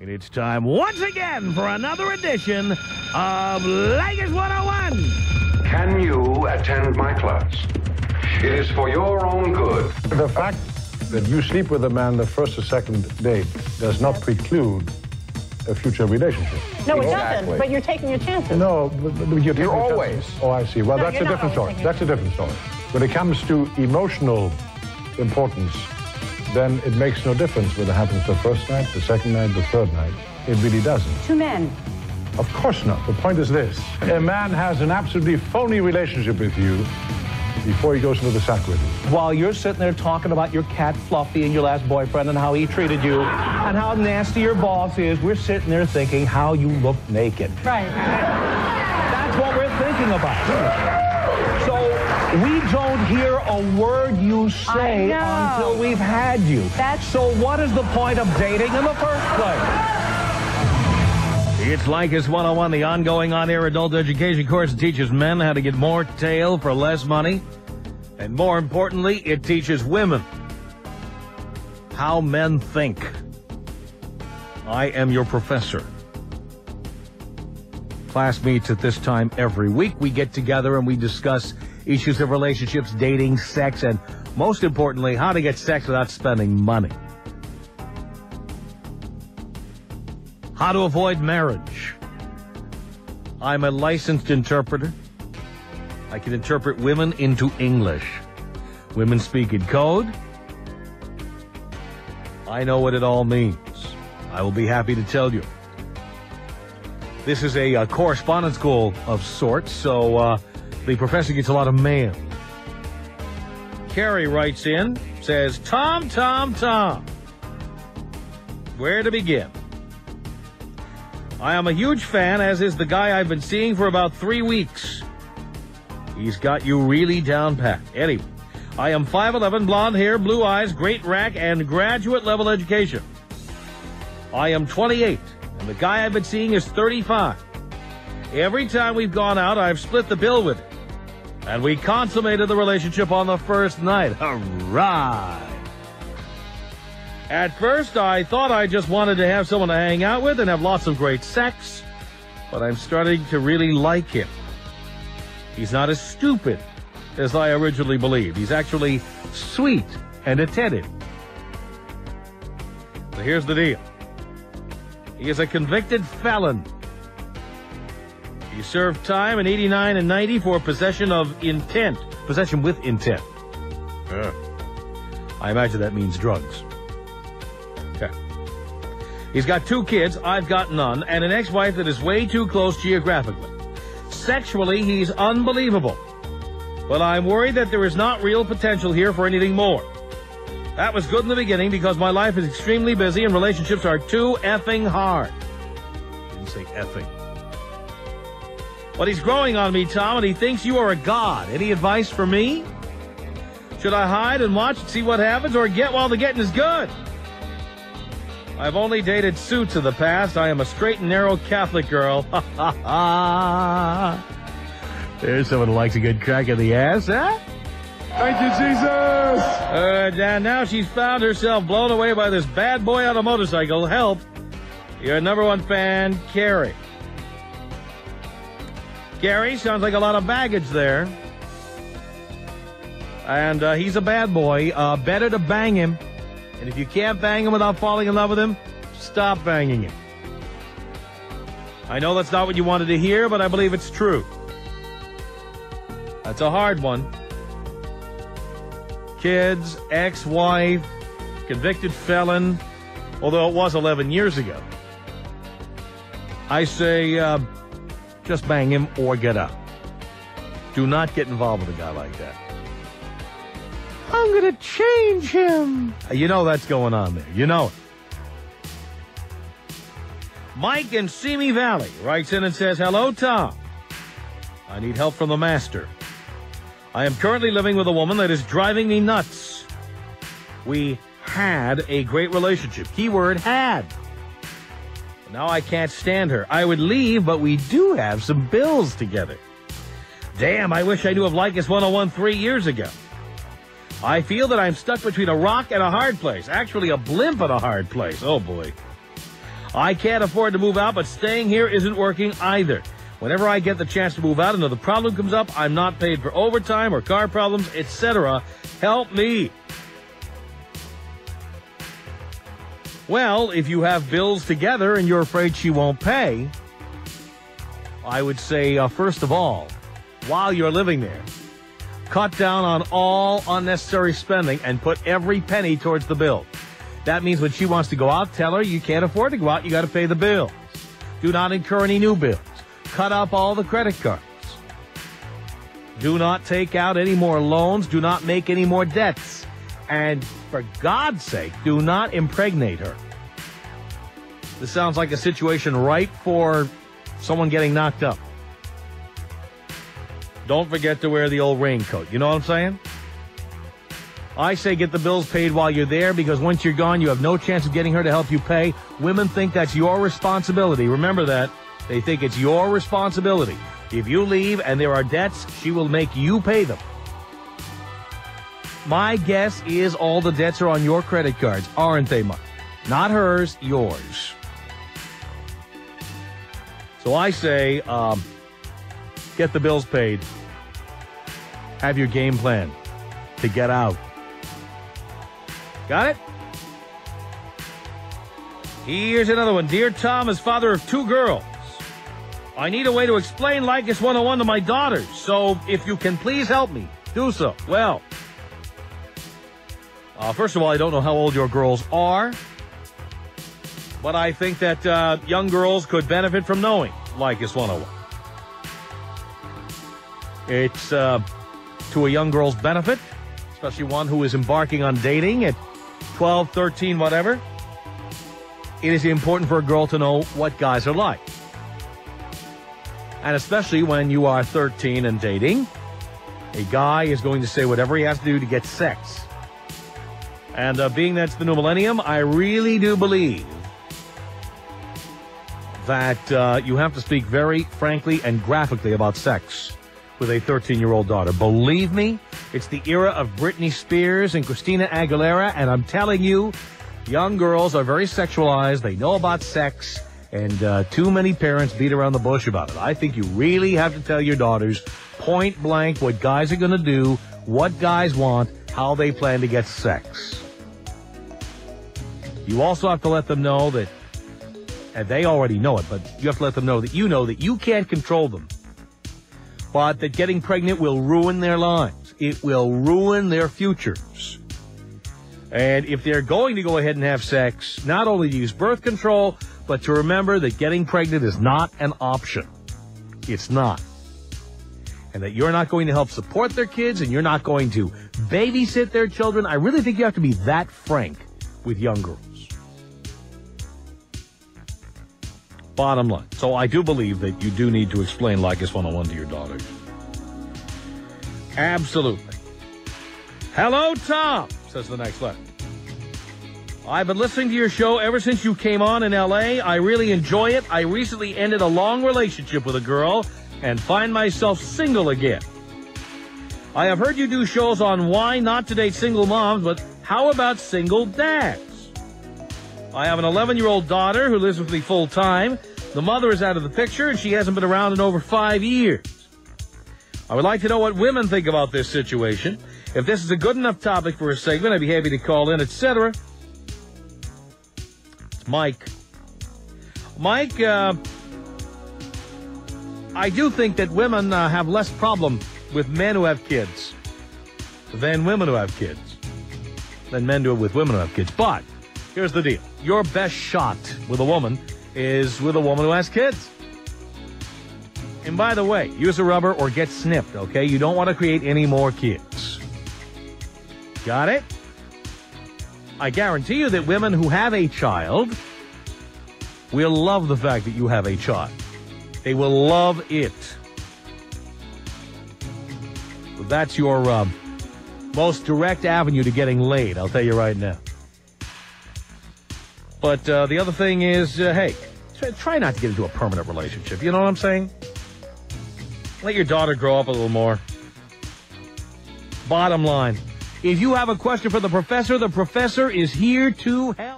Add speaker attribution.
Speaker 1: And it's time once again for another edition of Leykis 101.
Speaker 2: Can you attend my class? It is for your own good.
Speaker 3: The fact that you sleep with a man the first or second date does not preclude a future relationship.
Speaker 4: No, it
Speaker 2: Exactly.
Speaker 4: doesn't. But you're taking your chances.
Speaker 3: No, but, but you're, taking
Speaker 2: always.
Speaker 3: chances. Oh, I see. Well,
Speaker 4: No,
Speaker 3: that's a different story. That's a different story. When it comes to emotional importance, then it makes no difference whether it happens the first night, the second night, the third night. It really doesn't.
Speaker 4: Two men.
Speaker 3: Of course not. The point is this. A man has an absolutely phony relationship with you before he goes into the sack with you.
Speaker 5: while you're sitting there talking about your cat Fluffy and your last boyfriend and how he treated you and how nasty your boss is, we're sitting there thinking how you look naked.
Speaker 4: Right.
Speaker 5: That's what we're thinking about. So we don't hear a word you say until we've had you.
Speaker 4: That's-
Speaker 5: So what is the point of dating in the first place?
Speaker 1: It's Leykis 101, the ongoing on-air adult education course that teaches men how to get more tail for less money. And more importantly, it teaches women how men think. I am your professor. Class meets at this time every week. We get together and we discuss issues of relationships, dating, sex, and most importantly, how to get sex without spending money. How to avoid marriage. I'm a licensed interpreter. I can interpret women into English. Women speak in code. I know what it all means. I will be happy to tell you. This is a, uh correspondence school of sorts, so uh, the professor gets a lot of mail. Carrie writes in, says, Tom, Tom, Tom. Where to begin? I am a huge fan, as is the guy I've been seeing for about three weeks. He's got you really down pat. Anyway, I am 5'11, blonde hair, blue eyes, great rack, and graduate level education. I am 28, and the guy I've been seeing is 35. Every time we've gone out, I've split the bill with him. And we consummated the relationship on the first night. Hooray! At first, I thought I just wanted to have someone to hang out with and have lots of great sex, but I'm starting to really like him. He's not as stupid as I originally believed. He's actually sweet and attentive. So here's the deal. He is a convicted felon. He served time in 89 and 90 for possession of intent. Possession with intent. Uh, I imagine that means drugs. Okay. He's got two kids, I've got none, and an ex-wife that is way too close geographically. Sexually, he's unbelievable. But I'm worried that there is not real potential here for anything more. That was good in the beginning because my life is extremely busy and relationships are too effing hard. Didn't say effing. But he's growing on me, Tom, and he thinks you are a god. Any advice for me? Should I hide and watch and see what happens or get while the getting is good? I've only dated suits in the past. I am a straight and narrow Catholic girl. Ha ha ha. There's someone who likes a good crack in the ass, huh?
Speaker 3: Thank you, Jesus!
Speaker 1: Uh, and now she's found herself blown away by this bad boy on a motorcycle. Help. Your number one fan, Carrie. Gary sounds like a lot of baggage there. And uh, he's a bad boy. Uh, better to bang him. And if you can't bang him without falling in love with him, stop banging him. I know that's not what you wanted to hear, but I believe it's true. That's a hard one. Kids, ex-wife, convicted felon, although it was 11 years ago. I say, uh, just bang him or get up. Do not get involved with a guy like that. I'm gonna change him. You know that's going on there. You know it. Mike in Simi Valley writes in and says, Hello, Tom. I need help from the master. I am currently living with a woman that is driving me nuts. We had a great relationship. Keyword had. Now I can't stand her. I would leave, but we do have some bills together. Damn, I wish I knew of Leykis 101 three years ago. I feel that I'm stuck between a rock and a hard place. Actually, a blimp and a hard place. Oh boy. I can't afford to move out, but staying here isn't working either. Whenever I get the chance to move out, another problem comes up. I'm not paid for overtime or car problems, etc. Help me. Well, if you have bills together and you're afraid she won't pay, I would say, uh, first of all, while you're living there, cut down on all unnecessary spending and put every penny towards the bill. That means when she wants to go out, tell her you can't afford to go out, you got to pay the bills. Do not incur any new bills. Cut up all the credit cards. Do not take out any more loans. Do not make any more debts. And for God's sake, do not impregnate her. This sounds like a situation ripe for someone getting knocked up. Don't forget to wear the old raincoat. You know what I'm saying? I say get the bills paid while you're there because once you're gone, you have no chance of getting her to help you pay. Women think that's your responsibility. Remember that. They think it's your responsibility. If you leave and there are debts, she will make you pay them. My guess is all the debts are on your credit cards, aren't they, Mike? Not hers, yours. So I say, um, get the bills paid. Have your game plan to get out. Got it? Here's another one. Dear Tom, as father of two girls, I need a way to explain Leykis 101 to my daughters. So if you can please help me, do so. Well, uh, first of all, I don't know how old your girls are, but I think that uh, young girls could benefit from knowing Leykis 101. It's uh, to a young girl's benefit, especially one who is embarking on dating at 12, 13, whatever. It is important for a girl to know what guys are like. And especially when you are 13 and dating, a guy is going to say whatever he has to do to get sex. And uh, being that's the new millennium, I really do believe that uh, you have to speak very frankly and graphically about sex with a 13 year old daughter. Believe me, it's the era of Britney Spears and Christina Aguilera, and I'm telling you, young girls are very sexualized. They know about sex, and uh, too many parents beat around the bush about it. I think you really have to tell your daughters point blank what guys are going to do, what guys want, how they plan to get sex. You also have to let them know that, and they already know it, but you have to let them know that you know that you can't control them but that getting pregnant will ruin their lives. It will ruin their futures. And if they're going to go ahead and have sex, not only to use birth control, but to remember that getting pregnant is not an option. It's not. And that you're not going to help support their kids and you're not going to babysit their children. I really think you have to be that frank with young girls. Bottom line. So I do believe that you do need to explain Leykis 101 to your daughters. Absolutely. Hello, Tom, says the next letter. I've been listening to your show ever since you came on in LA. I really enjoy it. I recently ended a long relationship with a girl and find myself single again. I have heard you do shows on why not to date single moms, but how about single dads? I have an 11 year old daughter who lives with me full time. The mother is out of the picture and she hasn't been around in over five years. I would like to know what women think about this situation. If this is a good enough topic for a segment, I'd be happy to call in, etc. It's Mike. Mike, uh, I do think that women uh, have less problem with men who have kids than women who have kids. Than men do with women who have kids. But here's the deal. Your best shot with a woman is with a woman who has kids. And by the way, use a rubber or get snipped, okay? You don't want to create any more kids. Got it? I guarantee you that women who have a child will love the fact that you have a child. They will love it. That's your um, most direct avenue to getting laid, I'll tell you right now. But uh, the other thing is, uh, hey, try not to get into a permanent relationship. You know what I'm saying? Let your daughter grow up a little more. Bottom line, if you have a question for the professor, the professor is here to help.